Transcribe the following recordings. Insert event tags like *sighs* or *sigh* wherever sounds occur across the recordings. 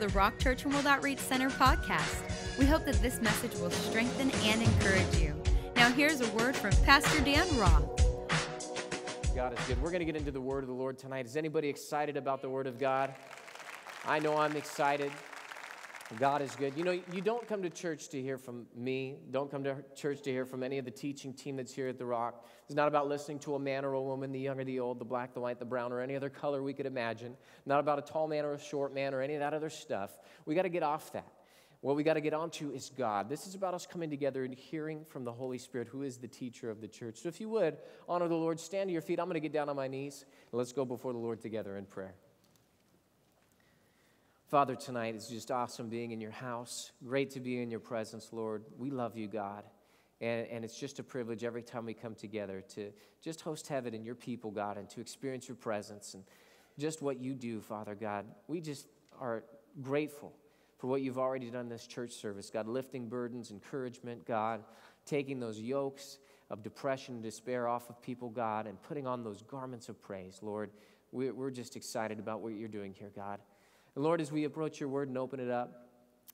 The Rock Church and World Outreach Center podcast. We hope that this message will strengthen and encourage you. Now, here's a word from Pastor Dan Roth. God is good. We're going to get into the word of the Lord tonight. Is anybody excited about the word of God? I know I'm excited. God is good. You know, you don't come to church to hear from me. Don't come to church to hear from any of the teaching team that's here at The Rock. It's not about listening to a man or a woman, the young or the old, the black, the white, the brown, or any other color we could imagine. Not about a tall man or a short man or any of that other stuff. We got to get off that. What we got to get onto is God. This is about us coming together and hearing from the Holy Spirit, who is the teacher of the church. So if you would, honor the Lord, stand to your feet. I'm going to get down on my knees, and let's go before the Lord together in prayer. Father, tonight is just awesome being in your house. Great to be in your presence, Lord. We love you, God. And, and it's just a privilege every time we come together to just host heaven and your people, God, and to experience your presence and just what you do, Father God. We just are grateful for what you've already done in this church service, God, lifting burdens, encouragement, God, taking those yokes of depression and despair off of people, God, and putting on those garments of praise, Lord. We're just excited about what you're doing here, God. And Lord, as we approach your word and open it up,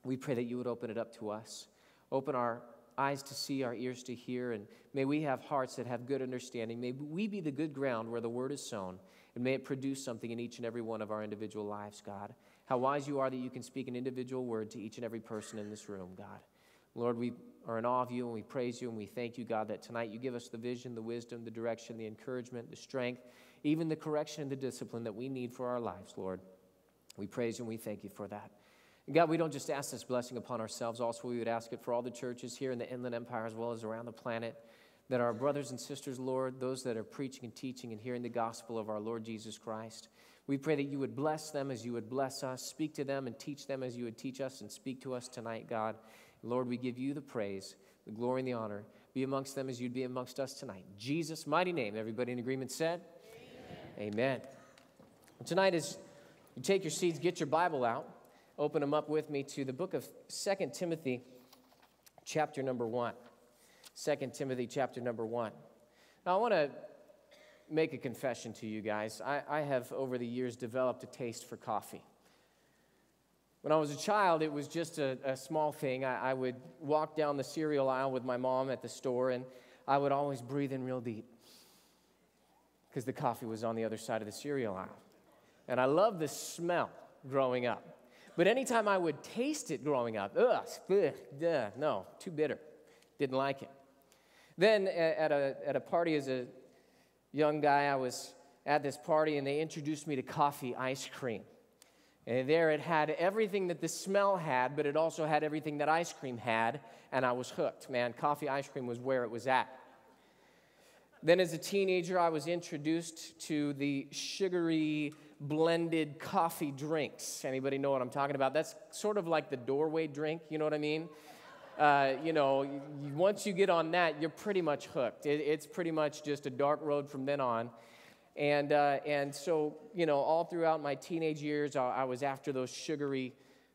we pray that you would open it up to us. Open our eyes to see, our ears to hear, and may we have hearts that have good understanding. May we be the good ground where the word is sown, and may it produce something in each and every one of our individual lives, God. How wise you are that you can speak an individual word to each and every person in this room, God. Lord, we are in awe of you and we praise you and we thank you, God, that tonight you give us the vision, the wisdom, the direction, the encouragement, the strength, even the correction and the discipline that we need for our lives, Lord. We praise you and we thank you for that. God, we don't just ask this blessing upon ourselves, also, we would ask it for all the churches here in the Inland Empire as well as around the planet. That our brothers and sisters, Lord, those that are preaching and teaching and hearing the gospel of our Lord Jesus Christ, we pray that you would bless them as you would bless us, speak to them and teach them as you would teach us and speak to us tonight, God. Lord, we give you the praise, the glory, and the honor. Be amongst them as you'd be amongst us tonight. Jesus' mighty name. Everybody in agreement said? Amen. Amen. Tonight is you take your seats, get your Bible out, open them up with me to the book of Second Timothy, chapter number 1. 2 Timothy, chapter number 1. Now, I want to make a confession to you guys. I, I have, over the years, developed a taste for coffee. When I was a child, it was just a, a small thing. I, I would walk down the cereal aisle with my mom at the store, and I would always breathe in real deep because the coffee was on the other side of the cereal aisle. And I loved the smell growing up. But anytime I would taste it growing up, ugh, ugh, duh, no, too bitter. Didn't like it. Then at a, at a party as a young guy, I was at this party and they introduced me to coffee ice cream. And there it had everything that the smell had, but it also had everything that ice cream had, and I was hooked, man. Coffee ice cream was where it was at. Then, as a teenager, I was introduced to the sugary blended coffee drinks. Anybody know what I'm talking about? That's sort of like the doorway drink, you know what I mean? Uh, you know, once you get on that, you're pretty much hooked. It, it's pretty much just a dark road from then on. And, uh, and so, you know, all throughout my teenage years, I, I was after those sugary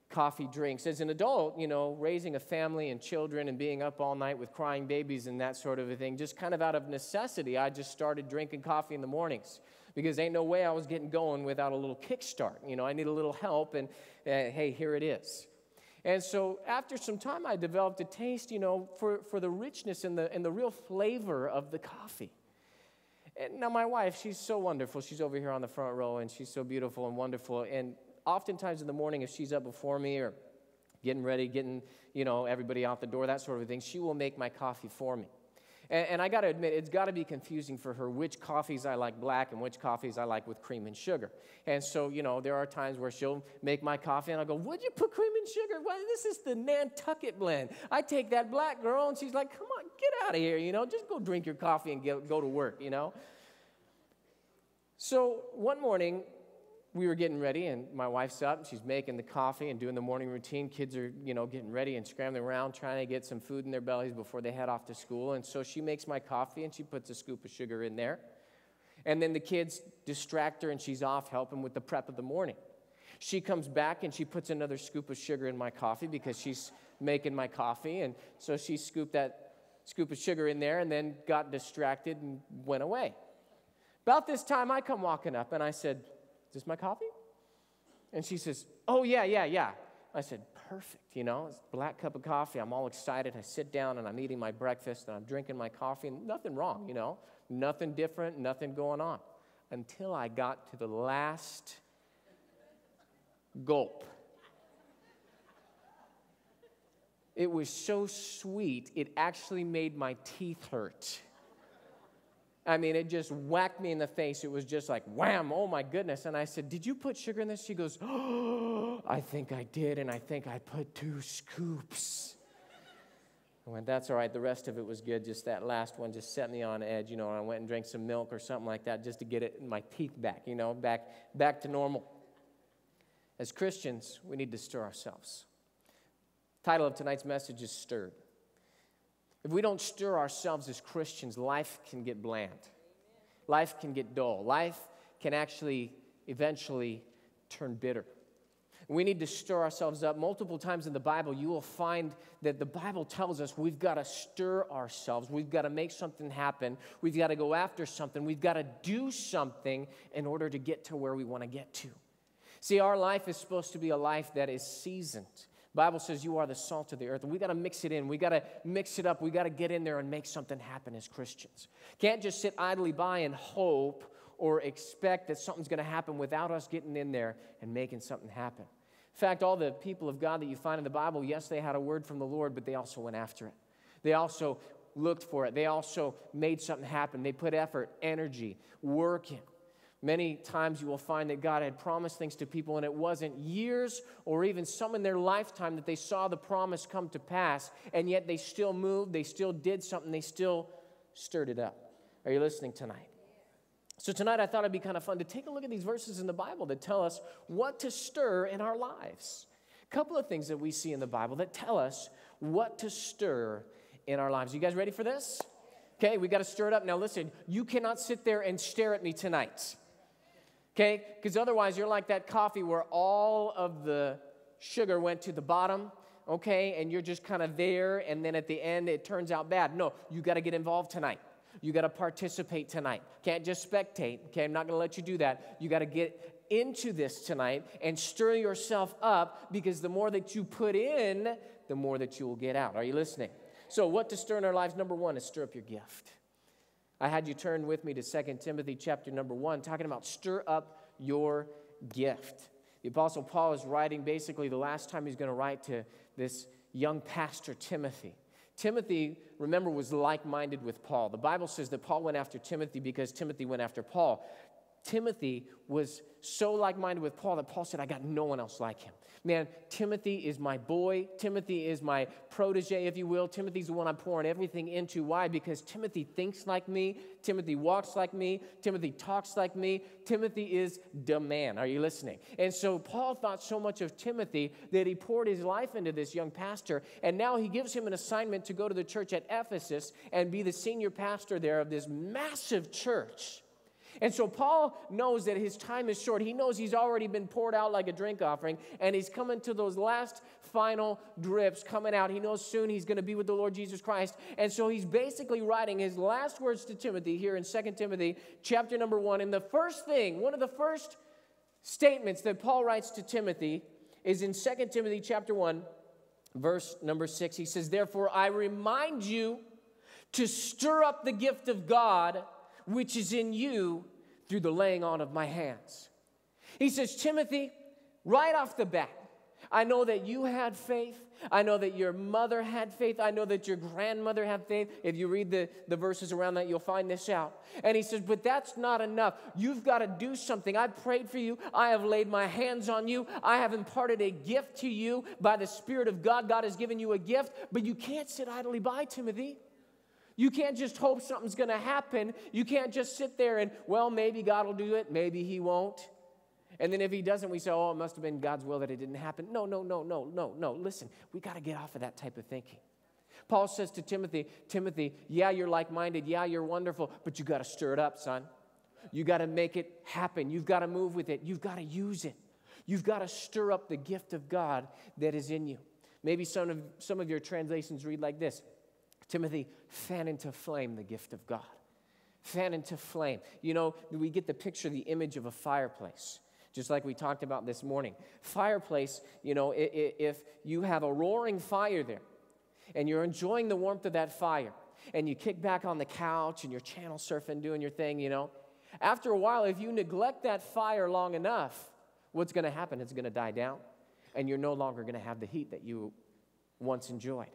coffee drinks. As an adult, you know, raising a family and children and being up all night with crying babies and that sort of a thing, just kind of out of necessity, I just started drinking coffee in the mornings because ain't no way I was getting going without a little kickstart. You know, I need a little help, and uh, hey, here it is. And so after some time, I developed a taste, you know, for, for the richness and the, and the real flavor of the coffee. And now my wife, she's so wonderful. She's over here on the front row, and she's so beautiful and wonderful. And oftentimes in the morning, if she's up before me or getting ready, getting, you know, everybody out the door, that sort of thing, she will make my coffee for me. And, and I got to admit, it's got to be confusing for her which coffees I like black and which coffees I like with cream and sugar. And so, you know, there are times where she'll make my coffee and I'll go, Would you put cream and sugar? Well, this is the Nantucket blend. I take that black girl and she's like, Come on, get out of here, you know, just go drink your coffee and get, go to work, you know. So one morning, we were getting ready and my wife's up and she's making the coffee and doing the morning routine. Kids are you know getting ready and scrambling around trying to get some food in their bellies before they head off to school. And so she makes my coffee and she puts a scoop of sugar in there. And then the kids distract her and she's off helping with the prep of the morning. She comes back and she puts another scoop of sugar in my coffee because she's making my coffee. And so she scooped that scoop of sugar in there and then got distracted and went away. About this time i come walking up and i said is this my coffee? And she says, Oh, yeah, yeah, yeah. I said, Perfect. You know, it's black cup of coffee. I'm all excited. I sit down and I'm eating my breakfast and I'm drinking my coffee, and nothing wrong, you know, nothing different, nothing going on. Until I got to the last gulp. It was so sweet, it actually made my teeth hurt. I mean, it just whacked me in the face. It was just like, wham, oh my goodness. And I said, Did you put sugar in this? She goes, Oh, I think I did, and I think I put two scoops. I went, That's all right. The rest of it was good. Just that last one just set me on edge, you know. And I went and drank some milk or something like that just to get it my teeth back, you know, back, back to normal. As Christians, we need to stir ourselves. Title of tonight's message is Stirred. If we don't stir ourselves as Christians, life can get bland. Life can get dull. Life can actually eventually turn bitter. We need to stir ourselves up. Multiple times in the Bible, you will find that the Bible tells us we've got to stir ourselves. We've got to make something happen. We've got to go after something. We've got to do something in order to get to where we want to get to. See, our life is supposed to be a life that is seasoned. Bible says you are the salt of the earth, and we got to mix it in. We got to mix it up. We got to get in there and make something happen as Christians. Can't just sit idly by and hope or expect that something's going to happen without us getting in there and making something happen. In fact, all the people of God that you find in the Bible, yes, they had a word from the Lord, but they also went after it. They also looked for it. They also made something happen. They put effort, energy, work in. Many times you will find that God had promised things to people, and it wasn't years or even some in their lifetime that they saw the promise come to pass, and yet they still moved, they still did something, they still stirred it up. Are you listening tonight? So, tonight I thought it'd be kind of fun to take a look at these verses in the Bible that tell us what to stir in our lives. A couple of things that we see in the Bible that tell us what to stir in our lives. You guys ready for this? Okay, we got to stir it up. Now, listen, you cannot sit there and stare at me tonight okay? Because otherwise, you're like that coffee where all of the sugar went to the bottom, okay? And you're just kind of there, and then at the end, it turns out bad. No, you got to get involved tonight. You got to participate tonight. Can't just spectate, okay? I'm not going to let you do that. You got to get into this tonight and stir yourself up because the more that you put in, the more that you will get out. Are you listening? So, what to stir in our lives? Number one is stir up your gift. I had you turn with me to 2 Timothy chapter number 1, talking about stir up your gift. The Apostle Paul is writing basically the last time he's going to write to this young pastor, Timothy. Timothy, remember, was like minded with Paul. The Bible says that Paul went after Timothy because Timothy went after Paul. Timothy was so like minded with Paul that Paul said, I got no one else like him. Man, Timothy is my boy. Timothy is my protege, if you will. Timothy's the one I'm pouring everything into. Why? Because Timothy thinks like me. Timothy walks like me. Timothy talks like me. Timothy is the man. Are you listening? And so Paul thought so much of Timothy that he poured his life into this young pastor. And now he gives him an assignment to go to the church at Ephesus and be the senior pastor there of this massive church. And so Paul knows that his time is short. He knows he's already been poured out like a drink offering, and he's coming to those last final drips coming out. He knows soon he's going to be with the Lord Jesus Christ. And so he's basically writing his last words to Timothy here in 2 Timothy chapter number 1. And the first thing, one of the first statements that Paul writes to Timothy is in 2 Timothy chapter 1 verse number 6. He says, "Therefore I remind you to stir up the gift of God which is in you through the laying on of my hands. He says, Timothy, right off the bat, I know that you had faith. I know that your mother had faith. I know that your grandmother had faith. If you read the, the verses around that, you'll find this out. And he says, But that's not enough. You've got to do something. I prayed for you. I have laid my hands on you. I have imparted a gift to you by the Spirit of God. God has given you a gift, but you can't sit idly by, Timothy. You can't just hope something's going to happen. You can't just sit there and, well, maybe God will do it, maybe He won't. And then if He doesn't, we say, oh, it must have been God's will that it didn't happen. No, no, no, no, no, no. Listen, we got to get off of that type of thinking. Paul says to Timothy, Timothy, yeah, you're like minded. Yeah, you're wonderful, but you got to stir it up, son. You got to make it happen. You've got to move with it. You've got to use it. You've got to stir up the gift of God that is in you. Maybe some of, some of your translations read like this Timothy, fan into flame the gift of God. Fan into flame. You know, we get the picture, the image of a fireplace. just like we talked about this morning. Fireplace, you know, if you have a roaring fire there and you're enjoying the warmth of that fire and you kick back on the couch and you're channel surfing, doing your thing, you know, after a while, if you neglect that fire long enough, what's going to happen? It's going to die down and you're no longer going to have the heat that you once enjoyed.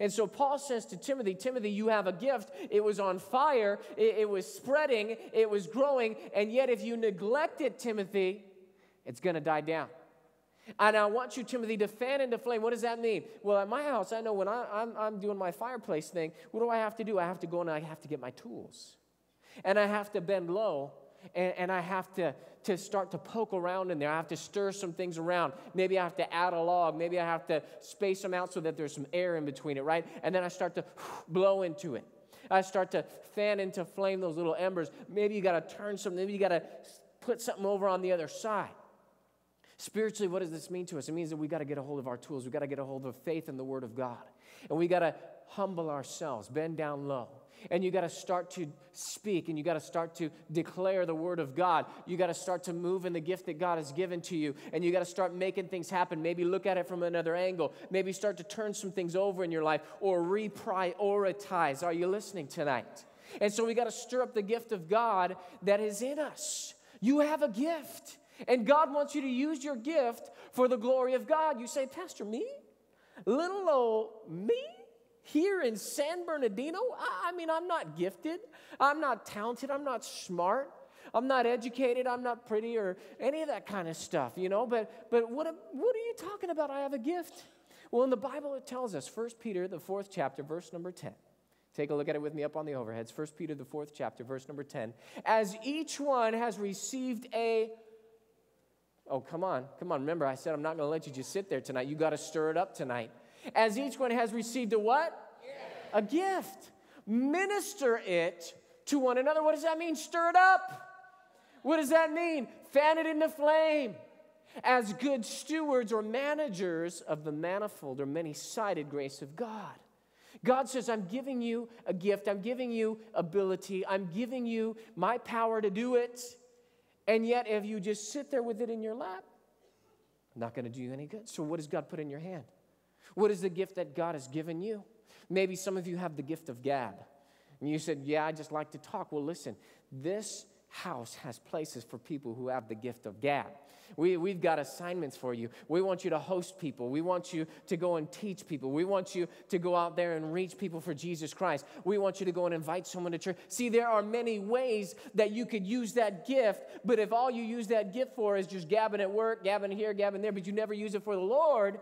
And so Paul says to Timothy, Timothy, you have a gift. It was on fire, it, it was spreading, it was growing, and yet if you neglect it, Timothy, it's going to die down. And I want you, Timothy, to fan into flame. What does that mean? Well, at my house, I know when I, I'm, I'm doing my fireplace thing, what do I have to do? I have to go and I have to get my tools. And I have to bend low and, and I have to, to start to poke around in there. I have to stir some things around. Maybe I have to add a log. Maybe I have to space them out so that there's some air in between it, right? And then I start to *sighs* blow into it. I start to fan into flame those little embers. Maybe you got to turn something, maybe you got to put something over on the other side. Spiritually, what does this mean to us? It means that we got to get a hold of our tools. We got to get a hold of faith in the Word of God. And we got to humble ourselves, bend down low and you got to start to speak and you got to start to declare the word of God. You got to start to move in the gift that God has given to you and you got to start making things happen. Maybe look at it from another angle. Maybe start to turn some things over in your life or reprioritize. Are you listening tonight? And so we got to stir up the gift of God that is in us. You have a gift. And God wants you to use your gift for the glory of God. You say, Pastor, me? Little old me? Here in San Bernardino, I, mean, I'm not gifted, I'm not talented, I'm not smart. I'm not educated, I'm not pretty or any of that kind of stuff, you know, but but what what are you talking about? I have a gift. Well, in the Bible it tells us, 1 Peter the 4th chapter verse number 10. Take a look at it with me up on the overheads. 1 Peter the 4th chapter verse number 10. As each one has received a Oh, come on. Come on. Remember I said I'm not going to let you just sit there tonight. You got to stir it up tonight as each one has received a what? A gift. Minister it to one another. What does that mean? Stir it up. What does that mean? Fan it into flame. As good stewards or managers of the manifold or many sided grace of God. God says, I'm giving you a gift, I'm giving you ability, I'm giving you my power to do it. And yet, if you just sit there with it in your lap, I'm not going to do you any good. So, what does God put in your hand? What is the gift that God has given you? Maybe some of you have the gift of gab. And you said, Yeah, I just like to talk. Well, listen, this house has places for people who have the gift of gab. We, we've got assignments for you. We want you to host people. We want you to go and teach people. We want you to go out there and reach people for Jesus Christ. We want you to go and invite someone to church. See, there are many ways that you could use that gift, but if all you use that gift for is just gabbing at work, gabbing here, gabbing there, but you never use it for the Lord,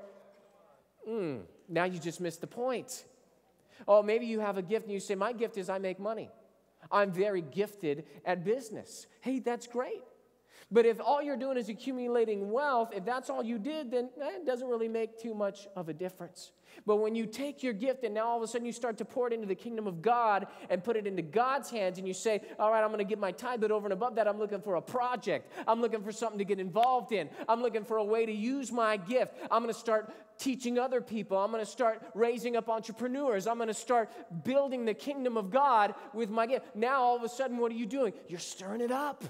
Mm, now you just missed the point. Oh, maybe you have a gift and you say, My gift is I make money. I'm very gifted at business. Hey, that's great. But if all you're doing is accumulating wealth, if that's all you did, then eh, it doesn't really make too much of a difference. But when you take your gift and now all of a sudden you start to pour it into the kingdom of God and put it into God's hands and you say, All right, I'm going to give my tithe, but over and above that, I'm looking for a project. I'm looking for something to get involved in. I'm looking for a way to use my gift. I'm going to start teaching other people. I'm going to start raising up entrepreneurs. I'm going to start building the kingdom of God with my gift. Now, all of a sudden, what are you doing? You're stirring it up,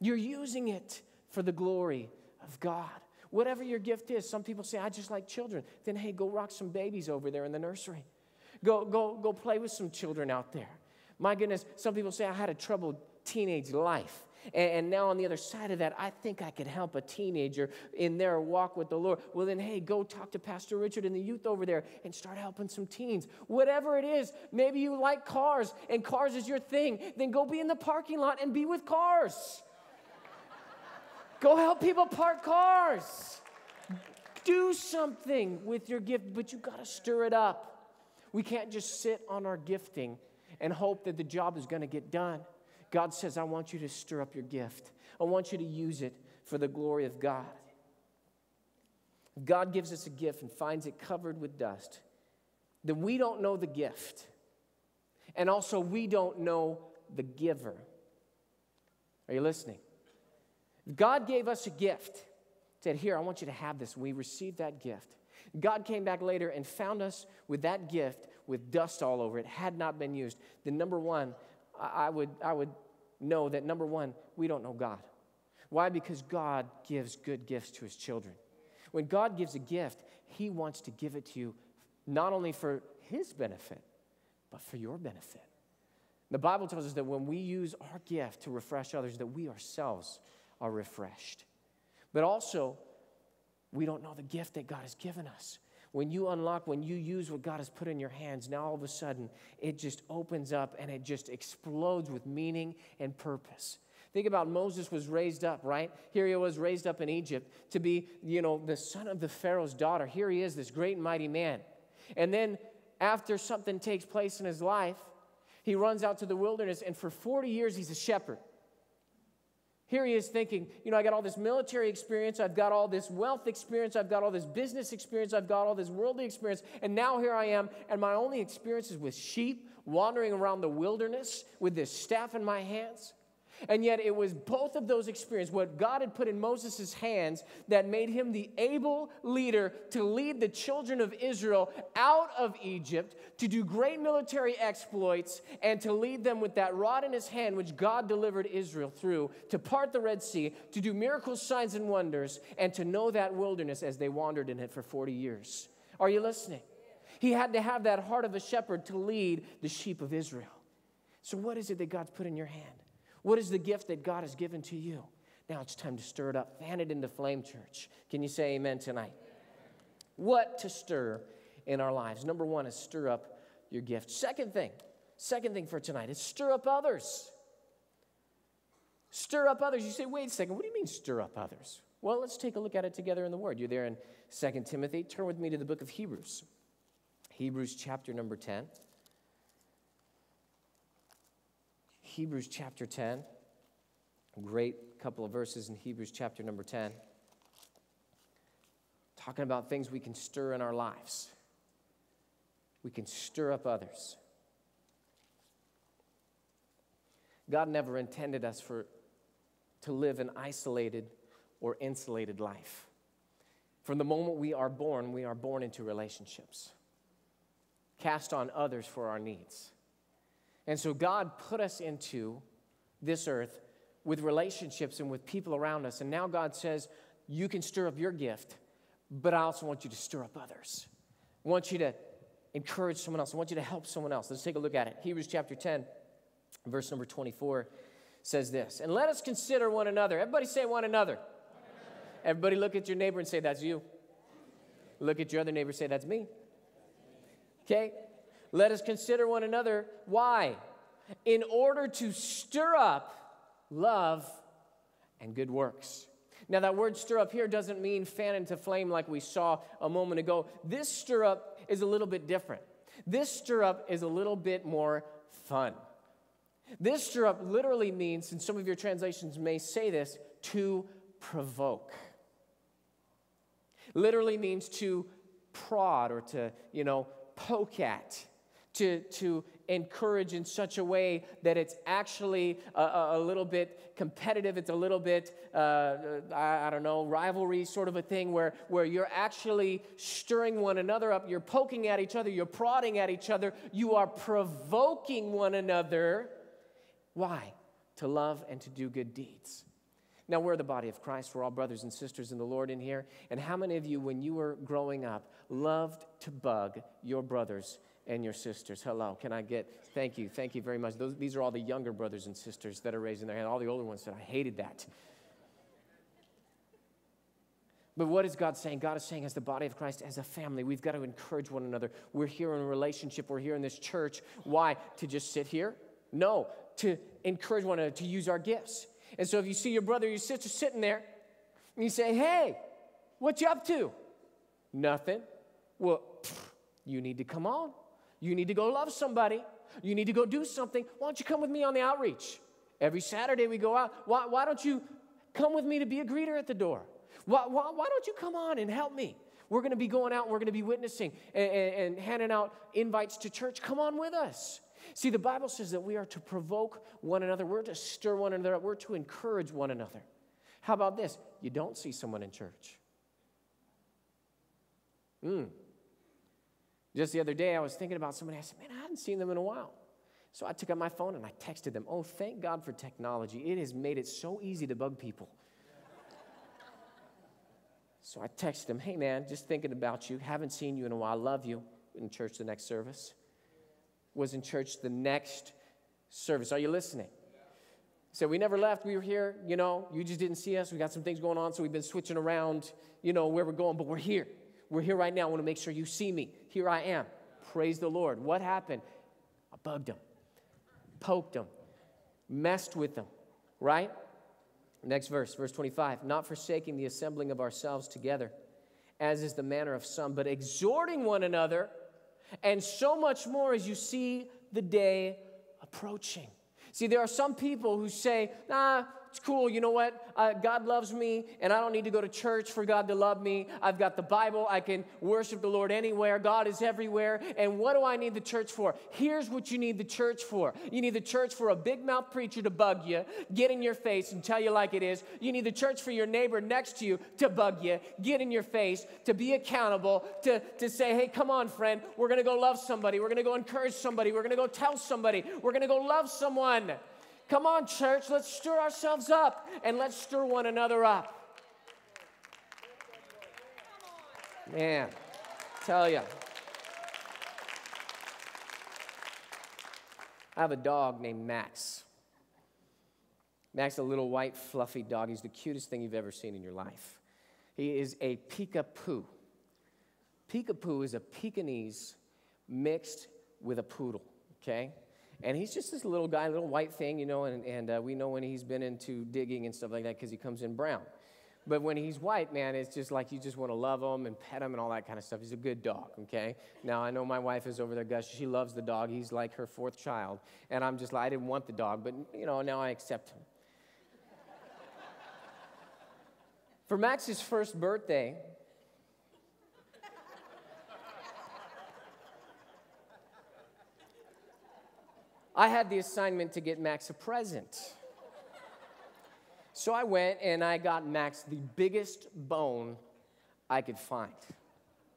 you're using it for the glory of God. Whatever your gift is, some people say, I just like children. Then, hey, go rock some babies over there in the nursery. Go, go, go play with some children out there. My goodness, some people say, I had a troubled teenage life. And, now, on the other side of that, I think I could help a teenager in their walk with the Lord. Well, then, hey, go talk to Pastor Richard and the youth over there and start helping some teens. Whatever it is, maybe you like cars and cars is your thing, then go be in the parking lot and be with cars. Go help people park cars. Do something with your gift, but you got to stir it up. We can't just sit on our gifting and hope that the job is going to get done. God says, I want you to stir up your gift. I want you to use it for the glory of God. If God gives us a gift and finds it covered with dust, then we don't know the gift. And also, we don't know the giver. Are you listening? God gave us a gift, said, Here, I want you to have this. We received that gift. God came back later and found us with that gift with dust all over it, had not been used. Then, number one, I would, I would know that number one, we don't know God. Why? Because God gives good gifts to his children. When God gives a gift, he wants to give it to you not only for his benefit, but for your benefit. The Bible tells us that when we use our gift to refresh others, that we ourselves are refreshed. But also, we don't know the gift that God has given us. When you unlock, when you use what God has put in your hands, now all of a sudden it just opens up and it just explodes with meaning and purpose. Think about Moses was raised up, right? Here he was raised up in Egypt to be, you know, the son of the Pharaoh's daughter. Here he is, this great and mighty man. And then after something takes place in his life, he runs out to the wilderness, and for 40 years he's a shepherd. Here he is thinking, you know, I got all this military experience, I've got all this wealth experience, I've got all this business experience, I've got all this worldly experience, and now here I am, and my only experience is with sheep wandering around the wilderness with this staff in my hands. And yet, it was both of those experiences, what God had put in Moses' hands, that made him the able leader to lead the children of Israel out of Egypt, to do great military exploits, and to lead them with that rod in his hand, which God delivered Israel through, to part the Red Sea, to do miracles, signs, and wonders, and to know that wilderness as they wandered in it for 40 years. Are you listening? He had to have that heart of a shepherd to lead the sheep of Israel. So, what is it that God's put in your hand? What is the gift that God has given to you? Now it's time to stir it up, fan it into flame, church. Can you say amen tonight? What to stir in our lives? Number one is stir up your gift. Second thing, second thing for tonight is stir up others. Stir up others. You say, wait a second, what do you mean stir up others? Well, let's take a look at it together in the Word. You're there in 2 Timothy. Turn with me to the book of Hebrews. Hebrews chapter number 10. Hebrews chapter 10. Great couple of verses in Hebrews chapter number 10. Talking about things we can stir in our lives. We can stir up others. God never intended us for to live an isolated or insulated life. From the moment we are born, we are born into relationships. Cast on others for our needs. And so God put us into this earth with relationships and with people around us. And now God says, You can stir up your gift, but I also want you to stir up others. I want you to encourage someone else. I want you to help someone else. Let's take a look at it. Hebrews chapter 10, verse number 24 says this And let us consider one another. Everybody say one another. Everybody look at your neighbor and say, That's you. Look at your other neighbor and say, That's me. Okay? Let us consider one another. Why? In order to stir up love and good works. Now, that word stir up here doesn't mean fan into flame like we saw a moment ago. This stir up is a little bit different. This stir up is a little bit more fun. This stir up literally means, and some of your translations may say this, to provoke. Literally means to prod or to, you know, poke at to, to encourage in such a way that it's actually a, a little bit competitive. It's a little bit, uh, I, I, don't know, rivalry sort of a thing where, where you're actually stirring one another up. You're poking at each other. You're prodding at each other. You are provoking one another. Why? To love and to do good deeds. Now, we're the body of Christ. We're all brothers and sisters in the Lord in here. And how many of you, when you were growing up, loved to bug your brothers and your sisters. Hello. Can I get, thank you, thank you very much. Those, these are all the younger brothers and sisters that are raising their hand. All the older ones said, I hated that. But what is God saying? God is saying, as the body of Christ, as a family, we've got to encourage one another. We're here in a relationship, we're here in this church. Why? To just sit here? No, to encourage one another, to use our gifts. And so if you see your brother or your sister sitting there, and you say, hey, what you up to? Nothing. Well, you need to come on. You need to go love somebody. You need to go do something. Why don't you come with me on the outreach? Every Saturday we go out. Why, why don't you come with me to be a greeter at the door? Why, why, why don't you come on and help me? We're going to be going out, we're going to be witnessing and, and, and handing out invites to church. Come on with us. See, the Bible says that we are to provoke one another, we're to stir one another, we're to encourage one another. How about this? You don't see someone in church. Hmm. Just the other day, I was thinking about somebody. I said, Man, I hadn't seen them in a while. So I took out my phone and I texted them. Oh, thank God for technology. It has made it so easy to bug people. So I texted them, hey man, just thinking about you. Haven't seen you in a while. Love you. In church the next service. Was in church the next service. Are you listening? Said, we never left. We were here. You know, you just didn't see us. We got some things going on, so we've been switching around, you know, where we're going, but we're here. We're here right now. I want to make sure you see me. Here I am. Praise the Lord. What happened? I bugged him, poked him, messed with him, right? Next verse, verse 25. Not forsaking the assembling of ourselves together, as is the manner of some, but exhorting one another, and so much more as you see the day approaching. See, there are some people who say, nah, it's cool. You know what? Uh, God loves me, and I don't need to go to church for God to love me. I've got the Bible. I can worship the Lord anywhere. God is everywhere. And what do I need the church for? Here's what you need the church for you need the church for a big mouth preacher to bug you, get in your face, and tell you like it is. You need the church for your neighbor next to you to bug you, get in your face, to be accountable, to, to say, hey, come on, friend. We're going to go love somebody. We're going to go encourage somebody. We're going to go tell somebody. We're going to go love someone. Come on, church, let's stir ourselves up and let's stir one another up. Man, tell you. I have a dog named Max. Max is a little white, fluffy dog. He's the cutest thing you've ever seen in your life. He is a Peekapoo. Peekapoo is a Pekingese mixed with a poodle, okay? And he's just this little guy, little white thing, you know, and, and uh, we know when he's been into digging and stuff like that because he comes in brown. But when he's white, man, it's just like you just want to love him and pet him and all that kind of stuff. He's a good dog, okay? Now, I know my wife is over there, guys. She loves the dog. He's like her fourth child. And I'm just like, I didn't want the dog, but, you know, now I accept him. For Max's first birthday, I had the assignment to get Max a present. So I went and I got Max the biggest bone I could find.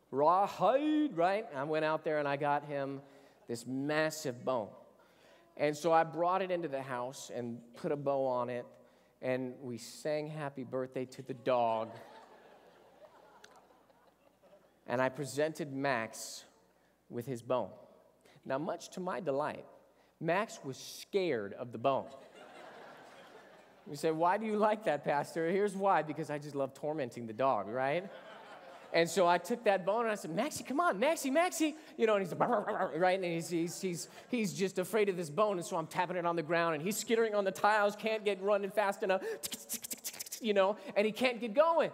Rawhide, right? I went out there and I got him this massive bone. And so I brought it into the house and put a bow on it, and we sang happy birthday to the dog. And I presented Max with his bone. Now, much to my delight, Max was scared of the bone. You say, Why do you like that, Pastor? Here's why because I just love tormenting the dog, right? And so I took that bone and I said, Maxie, come on, Maxie, Maxie. You know, and he's like, right? And he's, he's, he's, he's just afraid of this bone. And so I'm tapping it on the ground and he's skittering on the tiles, can't get running fast enough, you know, and he can't get going.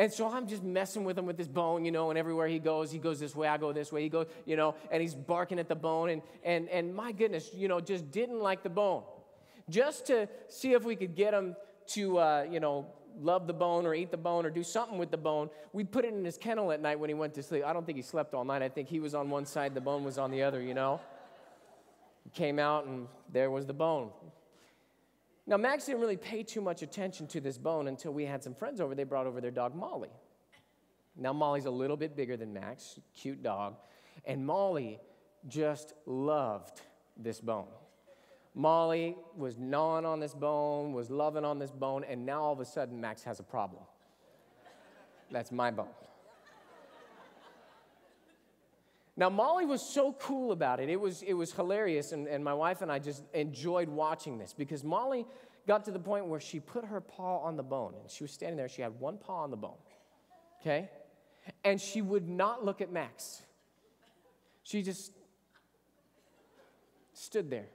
And so I'm just messing with him with this bone, you know, and everywhere he goes, he goes this way, I go this way, he goes, you know, and he's barking at the bone. And, and, and my goodness, you know, just didn't like the bone. Just to see if we could get him to, uh, you know, love the bone or eat the bone or do something with the bone, we'd put it in his kennel at night when he went to sleep. I don't think he slept all night. I think he was on one side, the bone was on the other, you know. Came out and there was the bone. Now, Max didn't really pay too much attention to this bone until we had some friends over. They brought over their dog, Molly. Now, Molly's a little bit bigger than Max, cute dog. And Molly just loved this bone. Molly was gnawing on this bone, was loving on this bone, and now all of a sudden, Max has a problem. That's my bone. Now, Molly was so cool about it. It was, it was hilarious, and, and my wife and I just enjoyed watching this because Molly got to the point where she put her paw on the bone, and she was standing there. She had one paw on the bone, okay? And she would not look at Max. She just stood there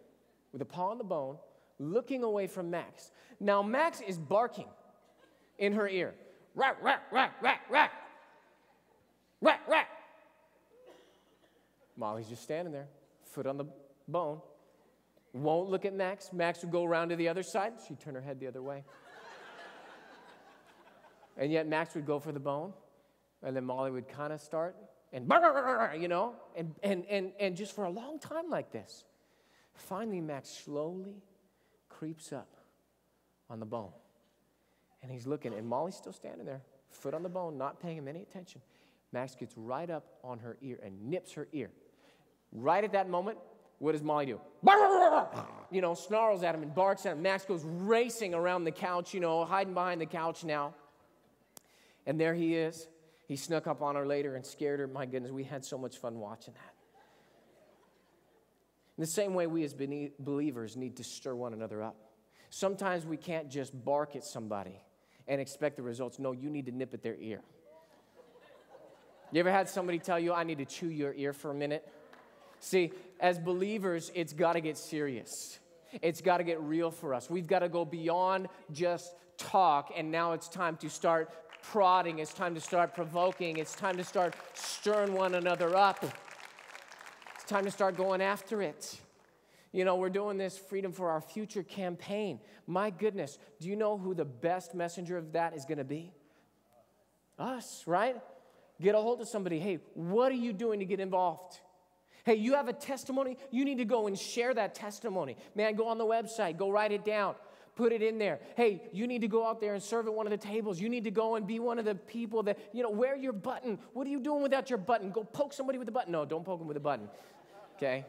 with a paw on the bone, looking away from Max. Now, Max is barking in her ear. Rat, rat, rat, rat, rat. Rat, rat. Molly's just standing there, foot on the bone. Won't look at Max. Max would go around to the other side. She'd turn her head the other way. *laughs* and yet Max would go for the bone. And then Molly would kind of start and, *laughs* you know, and, and, and, and just for a long time like this. Finally, Max slowly creeps up on the bone. And he's looking, and Molly's still standing there, foot on the bone, not paying him any attention. Max gets right up on her ear and nips her ear. Right at that moment, what does Molly do? *laughs* You know, snarls at him and barks at him. Max goes racing around the couch, you know, hiding behind the couch now. And there he is. He snuck up on her later and scared her. My goodness, we had so much fun watching that. In the same way, we as believers need to stir one another up. Sometimes we can't just bark at somebody and expect the results. No, you need to nip at their ear. You ever had somebody tell you, I need to chew your ear for a minute? See, as believers, it's got to get serious. It's got to get real for us. We've got to go beyond just talk, and now it's time to start prodding. It's time to start provoking. It's time to start stirring one another up. It's time to start going after it. You know, we're doing this Freedom for Our Future campaign. My goodness, do you know who the best messenger of that is going to be? Us, right? Get a hold of somebody. Hey, what are you doing to get involved? Hey, you have a testimony, you need to go and share that testimony. Man, go on the website, go write it down, put it in there. Hey, you need to go out there and serve at one of the tables. You need to go and be one of the people that, you know, wear your button. What are you doing without your button? Go poke somebody with a button. No, don't poke them with a button. Okay?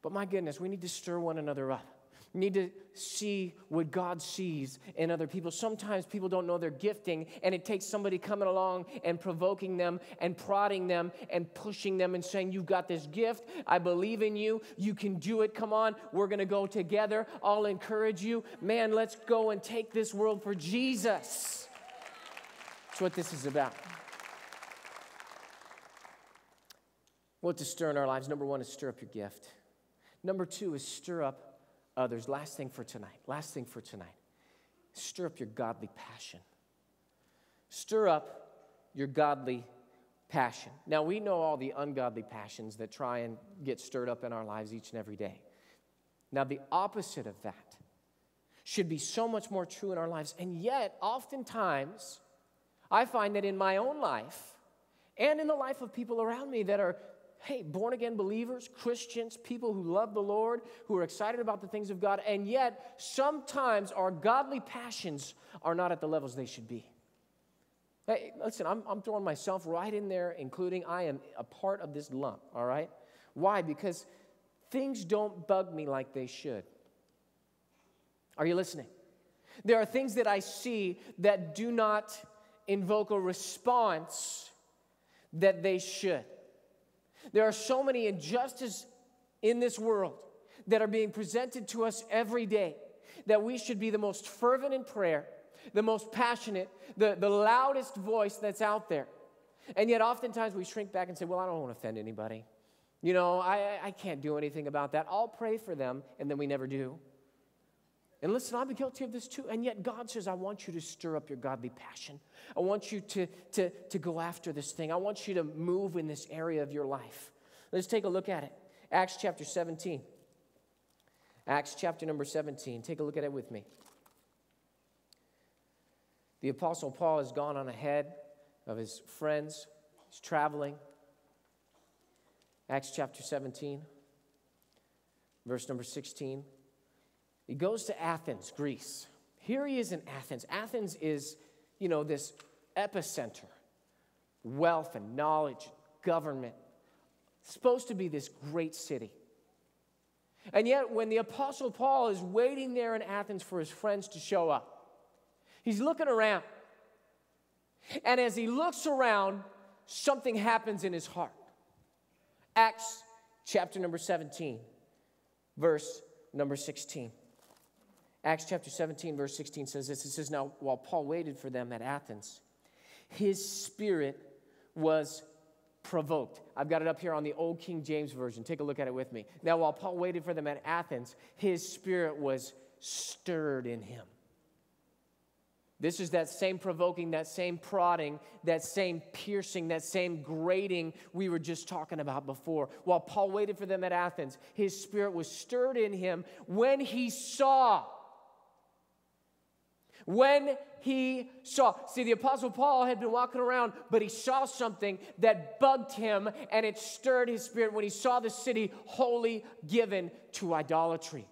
But my goodness, we need to stir one another up. Need to see what God sees in other people. Sometimes people don't know their gifting, and it takes somebody coming along and provoking them and prodding them and pushing them and saying, You've got this gift. I believe in you. You can do it. Come on. We're going to go together. I'll encourage you. Man, let's go and take this world for Jesus. That's what this is about. What to stir in our lives? Number one is stir up your gift. Number two is stir up others. Last thing for tonight. Last thing for tonight. Stir up your godly passion. Stir up your godly passion. Now, we know all the ungodly passions that try and get stirred up in our lives each and every day. Now, the opposite of that should be so much more true in our lives. And yet, oftentimes, I find that in my own life and in the life of people around me that are hey, born again believers, Christians, people who love the Lord, who are excited about the things of God, and yet sometimes our godly passions are not at the levels they should be. Hey, listen, I'm, I'm throwing myself right in there, including I am a part of this lump, all right? Why? Because things don't bug me like they should. Are you listening? There are things that I see that do not invoke a response that they should. There are so many injustices in this world that are being presented to us every day that we should be the most fervent in prayer, the most passionate, the, the loudest voice that's out there. And yet, oftentimes, we shrink back and say, Well, I don't want to offend anybody. You know, I, I can't do anything about that. I'll pray for them, and then we never do. And listen, I'm guilty of this too. And yet God says, I want you to stir up your godly passion. I want you to, to, to go after this thing. I want you to move in this area of your life. Let's take a look at it. Acts chapter 17. Acts chapter number 17. Take a look at it with me. The Apostle Paul has gone on ahead of his friends, he's traveling. Acts chapter 17, verse number 16. He goes to Athens, Greece. Here he is in Athens. Athens is, you know, this epicenter wealth and knowledge, government. It's supposed to be this great city. And yet, when the Apostle Paul is waiting there in Athens for his friends to show up, he's looking around. And as he looks around, something happens in his heart. Acts chapter number 17, verse number 16. Acts chapter 17, verse 16 says this It says, Now, while Paul waited for them at Athens, his spirit was provoked. I've got it up here on the Old King James Version. Take a look at it with me. Now, while Paul waited for them at Athens, his spirit was stirred in him. This is that same provoking, that same prodding, that same piercing, that same grating we were just talking about before. While Paul waited for them at Athens, his spirit was stirred in him when he saw when he saw. See, the Apostle Paul had been walking around, but he saw something that bugged him and it stirred his spirit when he saw the city wholly given to idolatry.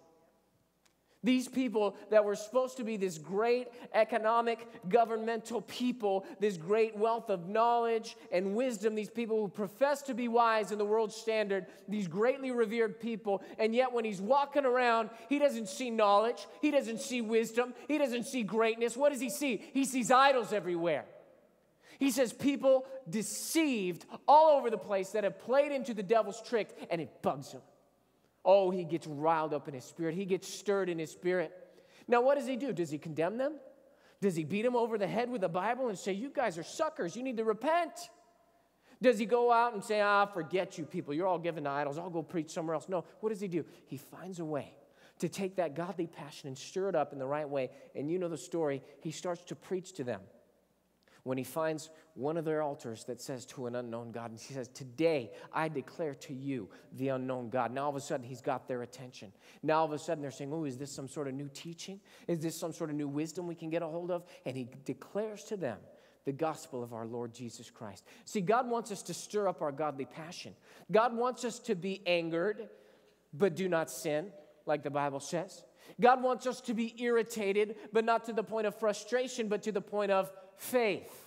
These people that were supposed to be this great economic, governmental people, this great wealth of knowledge and wisdom, these people who profess to be wise in the world's standard, these greatly revered people, and yet when he's walking around, he doesn't see knowledge, he doesn't see wisdom, he doesn't see greatness. What does he see? He sees idols everywhere. He says people deceived all over the place that have played into the devil's trick, and it bugs him. Oh, he gets riled up in his spirit. He gets stirred in his spirit. Now, what does he do? Does he condemn them? Does he beat them over the head with the Bible and say, You guys are suckers. You need to repent? Does he go out and say, Ah, forget you people. You're all given to idols. I'll go preach somewhere else? No. What does he do? He finds a way to take that godly passion and stir it up in the right way. And you know the story. He starts to preach to them when he finds one of their altars that says to an unknown God, and he says, Today I declare to you the unknown God. Now all of a sudden he's got their attention. Now all of a sudden they're saying, Oh, is this some sort of new teaching? Is this some sort of new wisdom we can get a hold of? And he declares to them the gospel of our Lord Jesus Christ. See, God wants us to stir up our godly passion. God wants us to be angered, but do not sin, like the Bible says. God wants us to be irritated, but not to the point of frustration, but to the point of faith.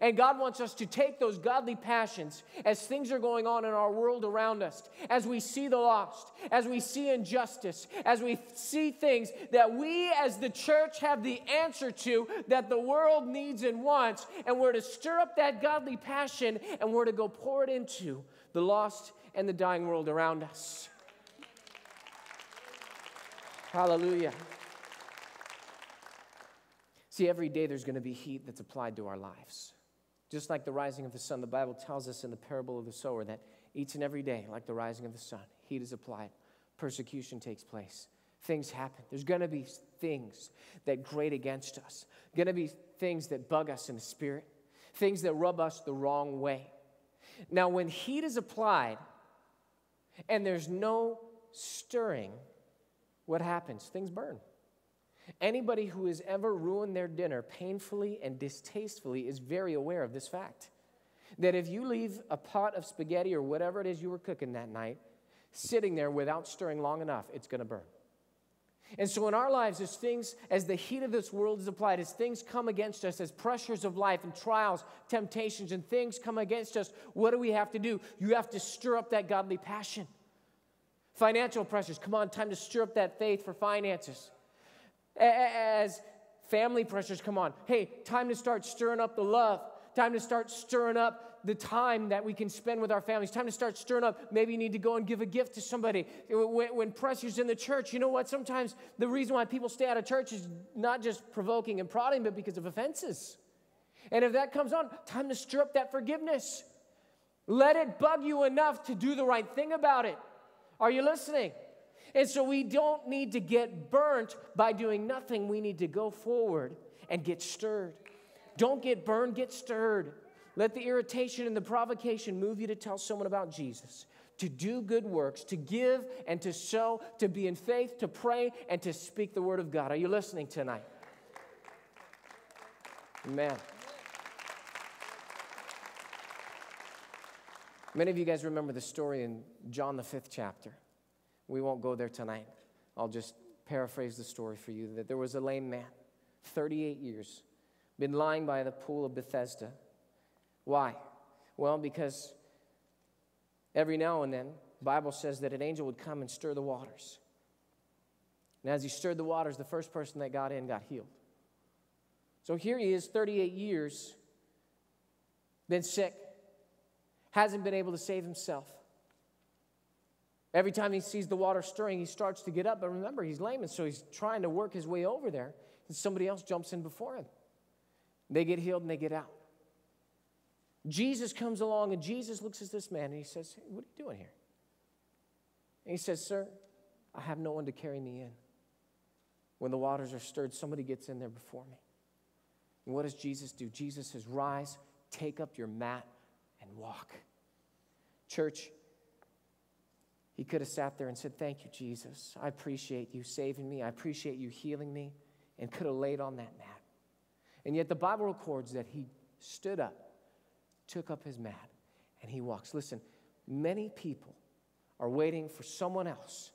And God wants us to take those godly passions as things are going on in our world around us, as we see the lost, as we see injustice, as we see things that we as the church have the answer to that the world needs and wants. And we're to stir up that godly passion and we're to go pour it into the lost and the dying world around us. Hallelujah. See, every day there's going to be heat that's applied to our lives. Just like the rising of the sun, the Bible tells us in the parable of the sower that each and every day, like the rising of the sun, heat is applied, persecution takes place, things happen. There's going to be things that grate against us, going to be things that bug us in the spirit, things that rub us the wrong way. Now, when heat is applied and there's no stirring, what happens? Things burn. Anybody who has ever ruined their dinner painfully and distastefully is very aware of this fact. That if you leave a pot of spaghetti or whatever it is you were cooking that night sitting there without stirring long enough, it's going to burn. And so in our lives, as things, as the heat of this world is applied, as things come against us, as pressures of life and trials, temptations, and things come against us, what do we have to do? You have to stir up that godly passion. Financial pressures, come on, time to stir up that faith for finances as family pressures come on. Hey, time to start stirring up the love. Time to start stirring up the time that we can spend with our families. Time to start stirring up. Maybe you need to go and give a gift to somebody. When, pressure's in the church, you know what? Sometimes the reason why people stay out of church is not just provoking and prodding, but because of offenses. And if that comes on, time to stir up that forgiveness. Let it bug you enough to do the right thing about it. Are you listening? And so we don't need to get burnt by doing nothing. We need to go forward and get stirred. Don't get burned, get stirred. Let the irritation and the provocation move you to tell someone about Jesus, to do good works, to give and to sow, to be in faith, to pray, and to speak the word of God. Are you listening tonight? Amen. Many of you guys remember the story in John, the fifth chapter. We won't go there tonight. I'll just paraphrase the story for you that there was a lame man, 38 years, been lying by the pool of Bethesda. Why? Well, because every now and then, Bible says that an angel would come and stir the waters. And as he stirred the waters, the first person that got in got healed. So here he is, 38 years, been sick, hasn't been able to save himself. Every time he sees the water stirring, he starts to get up. But remember, he's lame, and so he's trying to work his way over there. And somebody else jumps in before him. They get healed and they get out. Jesus comes along, and Jesus looks at this man and he says, hey, What are you doing here? And he says, Sir, I have no one to carry me in. When the waters are stirred, somebody gets in there before me. And what does Jesus do? Jesus says, Rise, take up your mat, and walk. Church, he could have sat there and said, Thank you, Jesus. I appreciate you saving me. I appreciate you healing me, and could have laid on that mat. And yet the Bible records that he stood up, took up his mat, and he walks. Listen, many people are waiting for someone else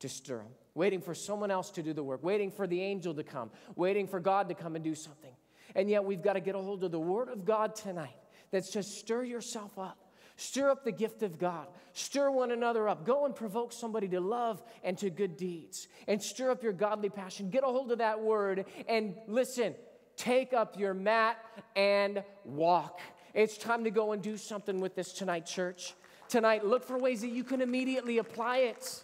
to stir them, waiting for someone else to do the work, waiting for the angel to come, waiting for God to come and do something. And yet we've got to get a hold of the Word of God tonight that says, stir yourself up. Stir up the gift of God. Stir one another up. Go and provoke somebody to love and to good deeds. And stir up your godly passion. Get a hold of that word and listen, take up your mat and walk. It's time to go and do something with this tonight, church. Tonight, look for ways that you can immediately apply it.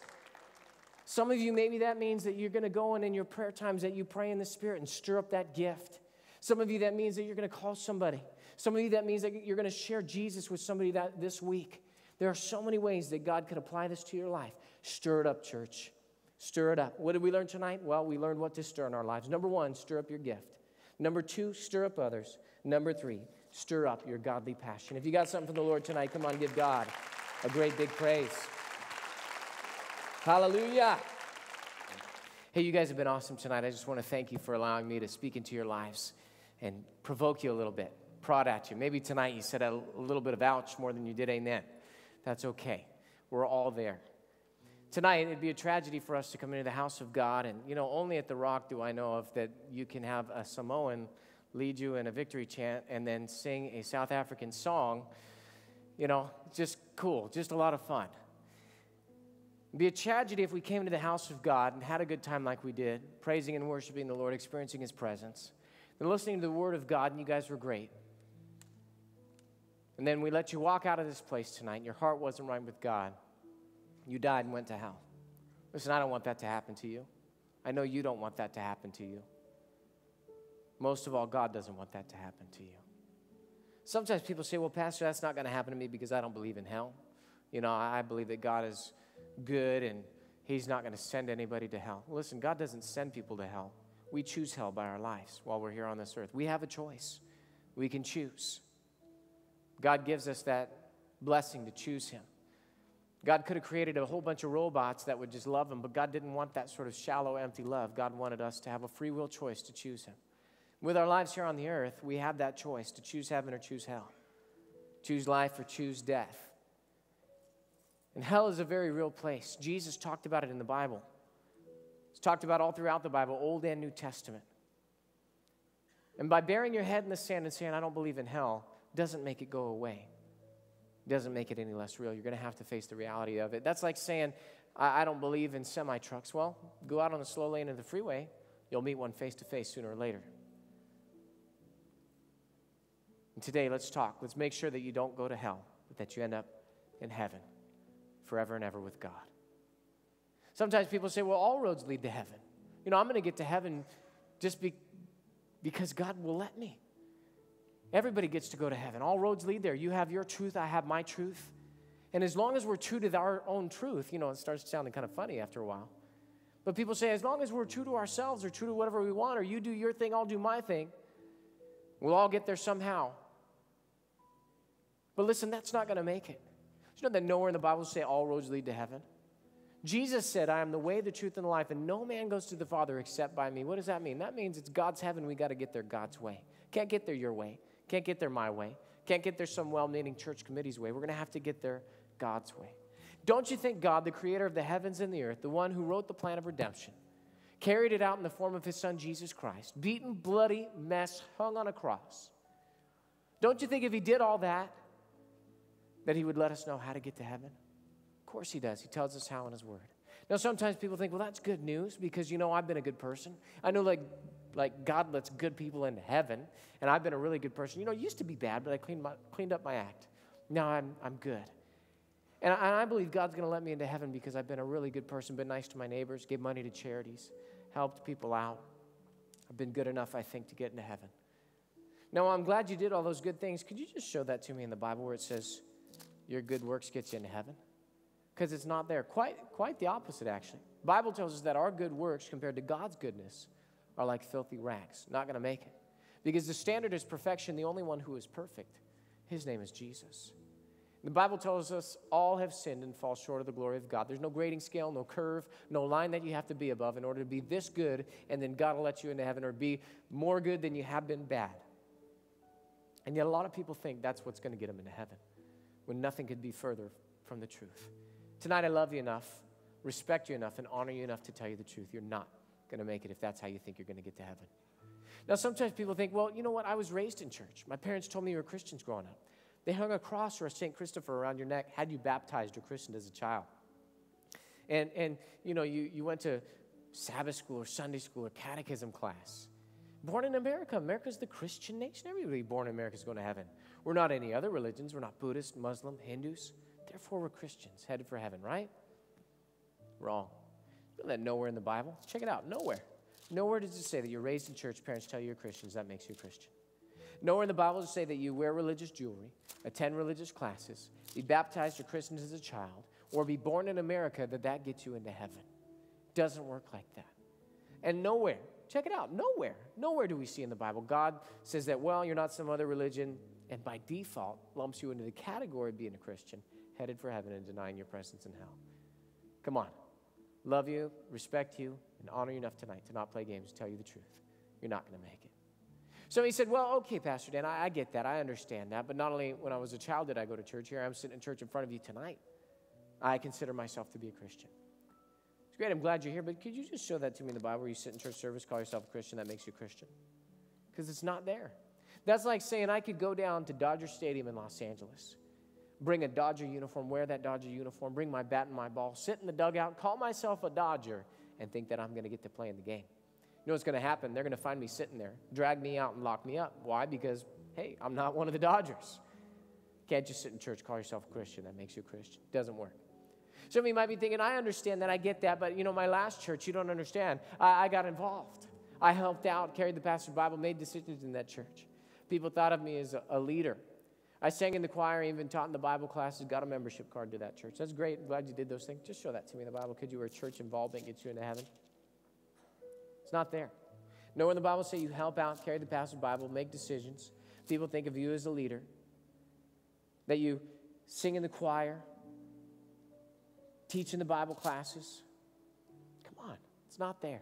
Some of you, maybe that means that you're going to go in in your prayer times that you pray in the Spirit and stir up that gift. Some of you, that means that you're going to call somebody some of you, that means that you're going to share Jesus with somebody that this week. There are so many ways that God could apply this to your life. Stir it up, church. Stir it up. What did we learn tonight? Well, we learned what to stir in our lives. Number one, stir up your gift. Number two, stir up others. Number three, stir up your godly passion. If you got something from the Lord tonight, come on, give God a great big praise. Hallelujah. Hey, you guys have been awesome tonight. I just want to thank you for allowing me to speak into your lives and provoke you a little bit prod at you. Maybe tonight you said a little bit of ouch more than you did amen. That's okay. We're all there. Tonight, it'd be a tragedy for us to come into the house of God, and you know, only at the Rock do I know of that you can have a Samoan lead you in a victory chant and then sing a South African song. You know, just cool, just a lot of fun. It'd be a tragedy if we came to the house of God and had a good time like we did, praising and worshiping the Lord, experiencing His presence, and listening to the Word of God, and you guys were great. And then we let you walk out of this place tonight, and your heart wasn't right with God. You died and went to hell. Listen, I don't want that to happen to you. I know you don't want that to happen to you. Most of all, God doesn't want that to happen to you. Sometimes people say, well, Pastor, that's not going to happen to me because I don't believe in hell. You know, I believe that God is good and He's not going to send anybody to hell. Listen, God doesn't send people to hell. We choose hell by our lives while we're here on this earth. We have a choice. We can choose. God gives us that blessing to choose Him. God could have created a whole bunch of robots that would just love Him, but God didn't want that sort of shallow, empty love. God wanted us to have a free will choice to choose Him. With our lives here on the earth, we have that choice to choose heaven or choose hell, choose life or choose death. And hell is a very real place. Jesus talked about it in the Bible. It's talked about all throughout the Bible, Old and New Testament. And by burying your head in the sand and saying, I don't believe in hell, doesn't make it go away. Doesn't make it any less real. You're going to have to face the reality of it. That's like saying, I, I don't believe in semi trucks. Well, go out on the slow lane of the freeway. You'll meet one face to face sooner or later. And today, let's talk. Let's make sure that you don't go to hell, but that you end up in heaven forever and ever with God. Sometimes people say, well, all roads lead to heaven. You know, I'm going to get to heaven just be, because God will let me. Everybody gets to go to heaven. All roads lead there. You have your truth, I have my truth. And as long as we're true to our own truth, you know, it starts sounding kind of funny after a while. But people say, as long as we're true to ourselves or true to whatever we want, or you do your thing, I'll do my thing, we'll all get there somehow. But listen, that's not going to make it. you know that nowhere in the Bible say all roads lead to heaven? Jesus said, I am the way, the truth, and the life, and no man goes to the Father except by me. What does that mean? That means it's God's heaven, we got to get there God's way. Can't get there your way. Can't get there my way. Can't get there some well meaning church committee's way. We're going to have to get there God's way. Don't you think God, the creator of the heavens and the earth, the one who wrote the plan of redemption, carried it out in the form of his son Jesus Christ, beaten, bloody mess, hung on a cross? Don't you think if he did all that, that he would let us know how to get to heaven? Of course he does. He tells us how in his word. Now, sometimes people think, well, that's good news because, you know, I've been a good person. I know, like, like God lets good people into heaven, and I've been a really good person. You know, I used to be bad, but I cleaned, my, cleaned up my act. Now I'm, I'm good. And I, and I believe God's going to let me into heaven because I've been a really good person, been nice to my neighbors, gave money to charities, helped people out. I've been good enough, I think, to get into heaven. Now, I'm glad you did all those good things. Could you just show that to me in the Bible where it says, Your good works get you into heaven? Because it's not there. Quite, quite the opposite, actually. The Bible tells us that our good works compared to God's goodness are like filthy rags. Not going to make it. Because the standard is perfection, the only one who is perfect. His name is Jesus. The Bible tells us all have sinned and fall short of the glory of God. There's no grading scale, no curve, no line that you have to be above in order to be this good, and then God will let you into heaven or be more good than you have been bad. And yet, a lot of people think that's what's going to get them into heaven when nothing could be further from the truth. Tonight, I love you enough respect you enough, and honor you enough to tell you the truth. You're not going to make it if that's how you think you're going to get to heaven. Now, sometimes people think, well, you know what? I was raised in church. My parents told me you were Christians growing up. They hung a cross or a St. Christopher around your neck, had you baptized or christened as a child. And, and you know, you, you went to Sabbath school or Sunday school or catechism class. Born in America, America's the Christian nation. Everybody born in America is going to heaven. We're not any other religions. We're not Buddhist, Muslim, Hindus. Therefore, we're Christians headed for heaven, right? Wrong. That nowhere in the Bible. Check it out. Nowhere. Nowhere does it say that you're raised in church, parents tell you you're Christians, that makes you a Christian. Nowhere in the Bible does it say that you wear religious jewelry, attend religious classes, be baptized or christened as a child, or be born in America that that gets you into heaven. Doesn't work like that. And nowhere, check it out, nowhere, nowhere do we see in the Bible God says that, well, you're not some other religion, and by default lumps you into the category of being a Christian, headed for heaven and denying your presence in hell. Come on. Love you, respect you, and honor you enough tonight to not play games, tell you the truth. You're not going to make it. So he said, Well, okay, Pastor Dan, I, I, get that. I understand that. But not only when I was a child did I go to church, here I'm sitting in church in front of you tonight. I consider myself to be a Christian. It's great. I'm glad you're here, but could you just show that to me in the Bible where you sit in church service, call yourself a Christian, that makes you a Christian? Because it's not there. That's like saying I could go down to Dodger Stadium in Los Angeles, bring a Dodger uniform, wear that Dodger uniform, bring my bat and my ball, sit in the dugout, call myself a Dodger, and think that I'm going to get to play in the game. You know what's going to happen? They're going to find me sitting there, drag me out, and lock me up. Why? Because, hey, I'm not one of the Dodgers. Can't just sit in church, call yourself a Christian. That makes you a Christian. It doesn't work. Some of you might be thinking, I understand that, I get that, but you know, my last church, you don't understand. I, I got involved. I helped out, carried the pastor's Bible, made decisions in that church. People thought of me as a, a leader. I sang in the choir, even taught in the Bible classes, got a membership card to that church. That's great. I'm glad you did those things. Just show that to me in the Bible. Could you were a church involvement get you into heaven? It's not there. Nowhere in the Bible say you help out, carry the pastor's Bible, make decisions. People think of you as a leader. That you sing in the choir, teach in the Bible classes. Come on, it's not there.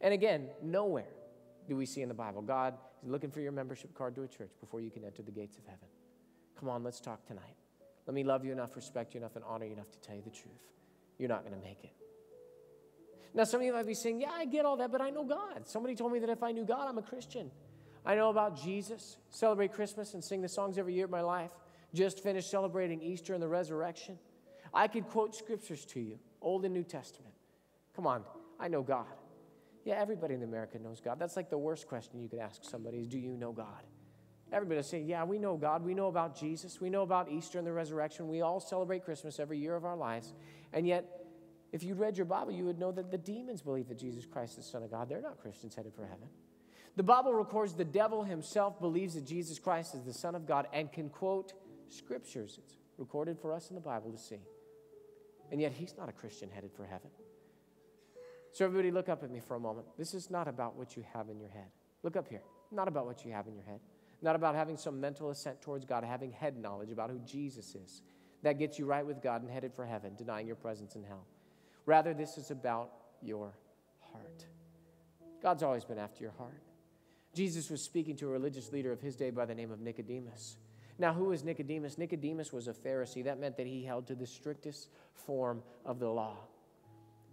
And again, nowhere do we see in the Bible God is looking for your membership card to a church before you can enter the gates of heaven. Come on, let's talk tonight. Let me love you enough, respect you enough, and honor you enough to tell you the truth. You're not going to make it. Now, some of you might be saying, Yeah, I get all that, but I know God. Somebody told me that if I knew God, I'm a Christian. I know about Jesus, celebrate Christmas, and sing the songs every year of my life. Just finished celebrating Easter and the resurrection. I could quote scriptures to you, Old and New Testament. Come on, I know God. Yeah, everybody in America knows God. That's like the worst question you could ask somebody is, Do you know God? Everybody will say, Yeah, we know God. We know about Jesus. We know about Easter and the resurrection. We all celebrate Christmas every year of our lives. And yet, if you'd read your Bible, you would know that the demons believe that Jesus Christ is the Son of God. They're not Christians headed for heaven. The Bible records the devil himself believes that Jesus Christ is the Son of God and can quote scriptures. It's recorded for us in the Bible to see. And yet, he's not a Christian headed for heaven. So, everybody, look up at me for a moment. This is not about what you have in your head. Look up here. Not about what you have in your head. Not about having some mental assent towards God, having head knowledge about who Jesus is. That gets you right with God and headed for heaven, denying your presence in hell. Rather, this is about your heart. God's always been after your heart. Jesus was speaking to a religious leader of his day by the name of Nicodemus. Now, who was Nicodemus? Nicodemus was a Pharisee. That meant that he held to the strictest form of the law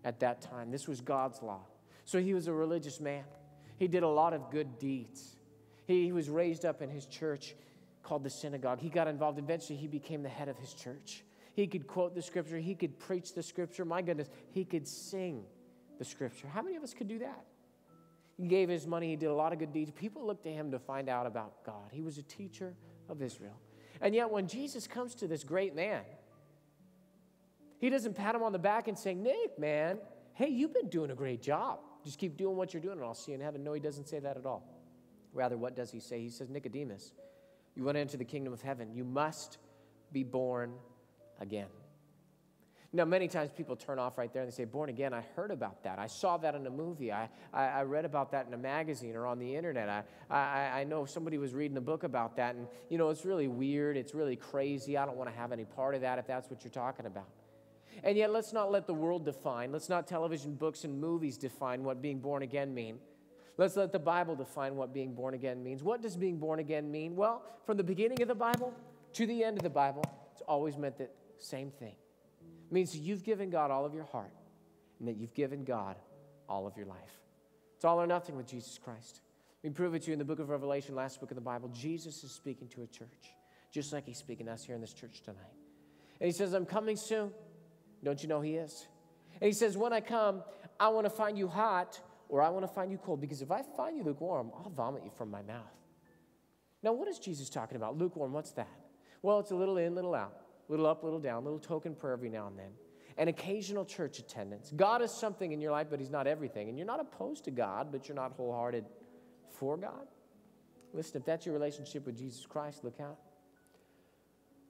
at that time. This was God's law. So he was a religious man. He did a lot of good deeds. He, he was raised up in his church called the synagogue. He got involved. Eventually, he became the head of his church. He could quote the scripture, he could preach the scripture. My goodness, he could sing the scripture. How many of us could do that? He gave his money, he did a lot of good deeds. People looked to him to find out about God. He was a teacher of Israel. And yet, when Jesus comes to this great man, he doesn't pat him on the back and say, Nick, man, hey, you've been doing a great job. Just keep doing what you're doing and I'll see you in heaven. No, he doesn't say that at all. Rather, what does he say? He says, Nicodemus, you want to enter the kingdom of heaven. You must be born again. Now, many times people turn off right there and they say, Born again, I heard about that. I saw that in a movie. I, I, I read about that in a magazine or on the internet. I, I, I know somebody was reading a book about that. And, you know, it's really weird. It's really crazy. I don't want to have any part of that if that's what you're talking about. And yet, let's not let the world define, let's not television, books, and movies define what being born again mean. Let's let the Bible define what being born again means. What does being born again mean? Well, from the beginning of the Bible to the end of the Bible, it's always meant the same thing It means you've given God all of your heart and that you've given God all of your life. It's all or nothing with Jesus Christ. We prove it to you in the book of Revelation, last book of the Bible. Jesus is speaking to a church, just like he's speaking to us here in this church tonight. And he says, I'm coming soon. Don't you know he is? And he says, When I come, I want to find you hot or I want to find you cold, because if I find you lukewarm, I'll vomit you from my mouth. Now, what is Jesus talking about? Lukewarm, what's that? Well, it's a little in, little out, little up, little down, little token prayer every now and then, an occasional church attendance. God is something in your life, but He's not everything. And you're not opposed to God, but you're not wholehearted for God. Listen, if that's your relationship with Jesus Christ, look out.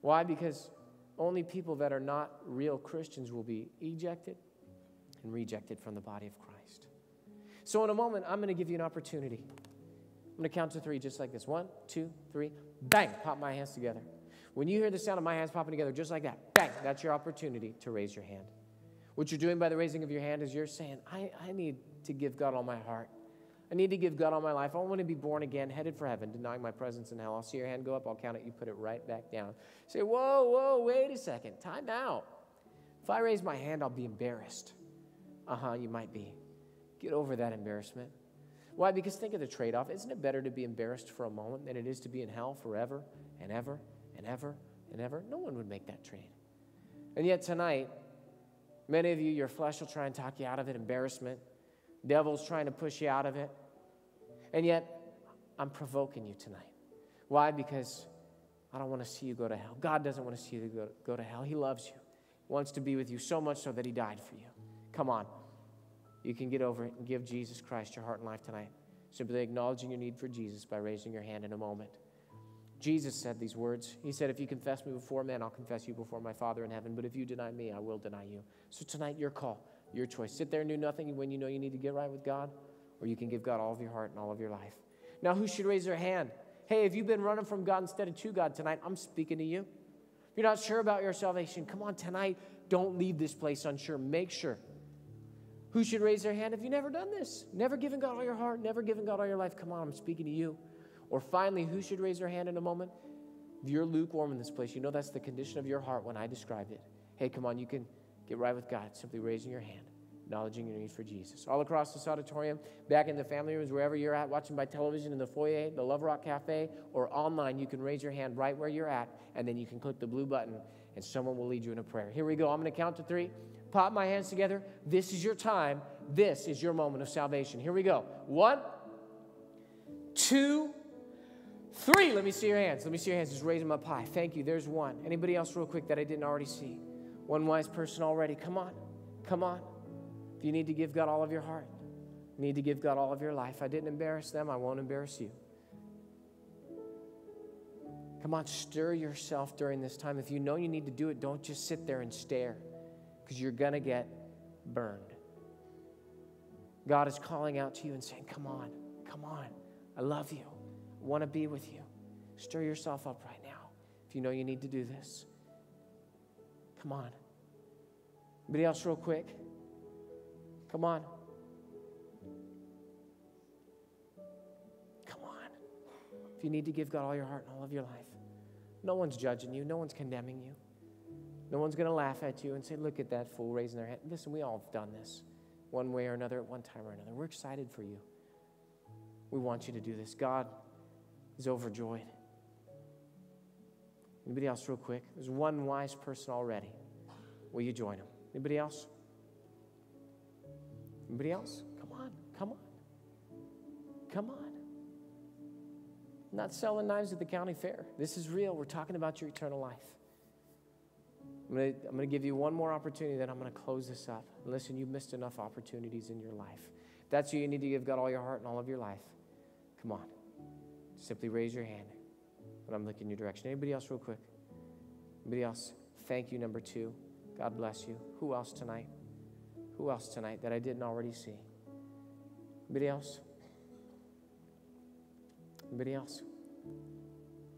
Why? Because only people that are not real Christians will be ejected and rejected from the body of Christ. So, in a moment, I'm going to give you an opportunity. I'm going to count to three just like this one, two, three, bang, pop my hands together. When you hear the sound of my hands popping together just like that, bang, that's your opportunity to raise your hand. What you're doing by the raising of your hand is you're saying, I, I need to give God all my heart. I need to give God all my life. I want to be born again, headed for heaven, denying my presence in hell. I'll see your hand go up. I'll count it. You put it right back down. Say, whoa, whoa, wait a second. Time out. If I raise my hand, I'll be embarrassed. Uh huh, you might be. Get over that embarrassment. Why? Because think of the trade off. Isn't it better to be embarrassed for a moment than it is to be in hell forever and ever and ever and ever? No one would make that trade. And yet tonight, many of you, your flesh will try and talk you out of it, embarrassment. Devil's trying to push you out of it. And yet, I'm provoking you tonight. Why? Because I don't want to see you go to hell. God doesn't want to see you go, go to hell. He loves you, he wants to be with you so much so that He died for you. Come on. You can get over it and give Jesus Christ your heart and life tonight. Simply acknowledging your need for Jesus by raising your hand in a moment. Jesus said these words. He said, If you confess me before men, I'll confess you before my Father in heaven. But if you deny me, I will deny you. So tonight, your call, your choice. Sit there and do nothing when you know you need to get right with God, or you can give God all of your heart and all of your life. Now, who should raise their hand? Hey, if you've been running from God instead of to God tonight, I'm speaking to you. If you're not sure about your salvation, come on tonight. Don't leave this place unsure. Make sure who should raise their hand? Have you never done this? Never given God all your heart, never given God all your life? Come on, I'm speaking to you. Or finally, who should raise their hand in a moment? If you're lukewarm in this place, you know that's the condition of your heart when I described it. Hey, come on, you can get right with God simply raising your hand, acknowledging your need for Jesus. All across this auditorium, back in the family rooms, wherever you're at, watching by television in the foyer, the Love Rock Cafe, or online, you can raise your hand right where you're at, and then you can click the blue button, and someone will lead you in a prayer. Here we go. I'm going to count to three pop my hands together. This is your time. This is your moment of salvation. Here we go. One, two, three. Let me see your hands. Let me see your hands. Just raise them up high. Thank you. There's one. Anybody else, real quick, that I didn't already see? One wise person already. Come on. Come on. If you need to give God all of your heart, need to give God all of your life. I didn't embarrass them. I won't embarrass you. Come on, stir yourself during this time. If you know you need to do it, don't just sit there and stare because you're going to get burned. God is calling out to you and saying, Come on, come on. I love you. I want to be with you. Stir yourself up right now if you know you need to do this. Come on. Anybody else, real quick? Come on. Come on. If you need to give God all your heart and all of your life, no one's judging you, no one's condemning you. No one's going to laugh at you and say, Look at that fool raising their hand. Listen, we all have done this one way or another at one time or another. We're excited for you. We want you to do this. God is overjoyed. Anybody else, real quick? There's one wise person already. Will you join him? Anybody else? Anybody else? Come on, come on. Come on. I'm not selling knives at the county fair. This is real. We're talking about your eternal life. I'm going to, I'm to give you one more opportunity, then I'm going to close this up. Listen, you've missed enough opportunities in your life. If that's you, you need to give God all your heart and all of your life. Come on. Simply raise your hand when I'm looking your direction. Anybody else, real quick? Anybody else? Thank you, number two. God bless you. Who else tonight? Who else tonight that I didn't already see? Anybody else? Anybody else?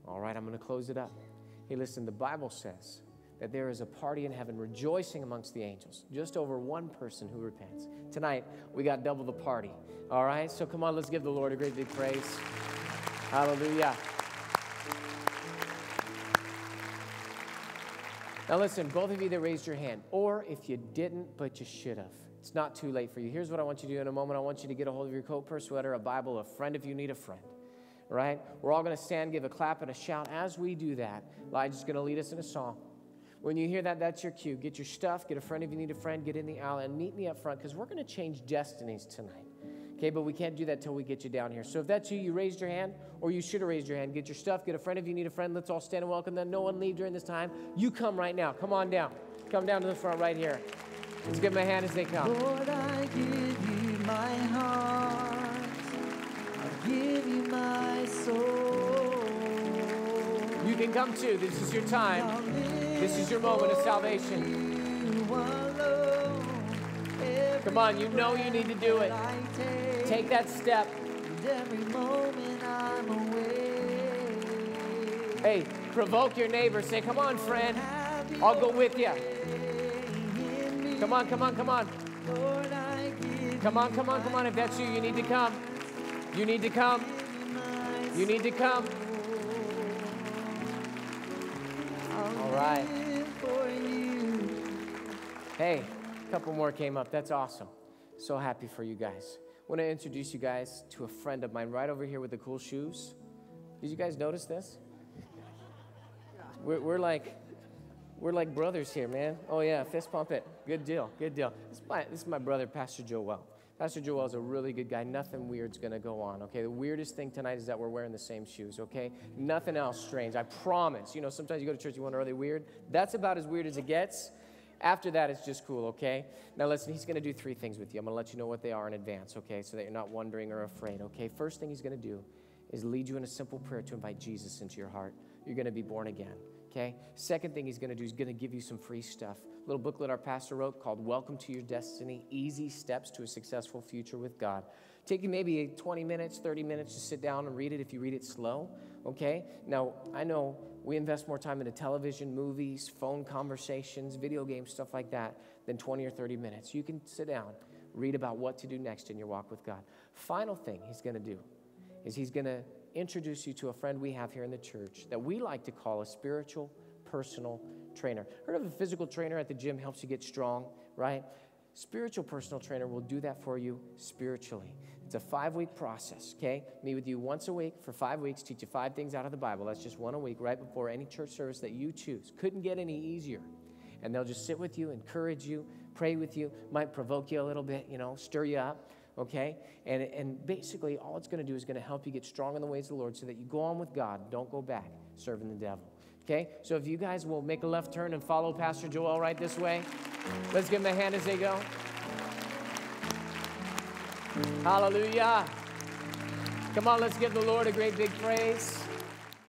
All right, I'm going to close it up. Hey, listen, the Bible says that there is a party in heaven rejoicing amongst the angels, just over one person who repents. Tonight, we got double the party. All right? So come on, let's give the Lord a great big praise. Hallelujah. Now, listen, both of you that raised your hand, or if you didn't, but you should have, it's not too late for you. Here's what I want you to do in a moment I want you to get a hold of your coat, purse, sweater, a Bible, a friend if you need a friend. Right? We're all going to stand, give a clap, and a shout. As we do that, Elijah's going to lead us in a song. When you hear that, that's your cue. Get your stuff, get a friend if you need a friend, get in the aisle, and meet me up front because we're going to change destinies tonight. Okay, but we can't do that till we get you down here. So if that's you, you raised your hand, or you should have raised your hand. Get your stuff, get a friend if you need a friend. Let's all stand and welcome them. No one leave during this time. You come right now. Come on down. Come down to the front right here. Let's give them a hand as they come. Lord, I give you my heart. I give you my soul. You can come too. This is your time. This is your moment of salvation. You alone. Every Come on, you know you need to do it. Take, that step. and every moment I'm away. Hey, provoke your neighbor. Say, come on, friend. I'll go with you. your way in me. Come on, come on, come on. Lord, I give Come on, come on, come on. If that's you, you need to come. You need to come. you need to come. All right. live for you. Hey, a couple more came up. That's awesome. So happy for you guys. Want to introduce you guys to a friend of mine right over here with the cool shoes. Did you guys notice this? We're, we're like, we're like brothers here, man. Oh yeah, fist pump it. Good deal, good deal. This is my, this is my brother, Pastor Joel. Pastor Joel is a really good guy. Nothing weird's gonna go on, okay? The weirdest thing tonight is that we're wearing the same shoes, okay? Nothing else strange. I promise. You know, sometimes you go to church, you wonder, are they weird? That's about as weird as it gets. After that, it's just cool, okay? Now, listen, he's gonna do three things with you. I'm gonna let you know what they are in advance, okay? So that you're not wondering or afraid, okay? First thing he's gonna do is lead you in a simple prayer to invite Jesus into your heart. You're gonna be born again, okay? Second thing he's gonna do is gonna give you some free stuff. A little booklet our pastor wrote called Welcome to Your Destiny Easy Steps to a Successful Future with God. Take you maybe 20 minutes, 30 minutes to sit down and read it if you read it slow, okay? Now, I know we invest more time into television, movies, phone conversations, video games, stuff like that than 20 or 30 minutes. You can sit down, read about what to do next in your walk with God. Final thing he's going to do is he's going to introduce you to a friend we have here in the church that we like to call a spiritual personal trainer. Heard of a physical trainer at the gym helps you get strong, right? Spiritual personal trainer will do that for you spiritually. It's a five week process, okay? Meet with you once a week for five weeks, teach you five things out of the Bible. That's just one a week, right before any church service that you choose. Couldn't get any easier. And they'll just sit with you, encourage you, pray with you, might provoke you a little bit, you know, stir you up, okay? And, and basically, all it's going to do is going to help you get strong in the ways of the Lord so that you go on with God. Don't go back serving the devil. Okay? So if you guys will make a left turn and follow Pastor Joel right this way, let's give them a hand as they go. Hallelujah. Come on, let's give the Lord a great big praise.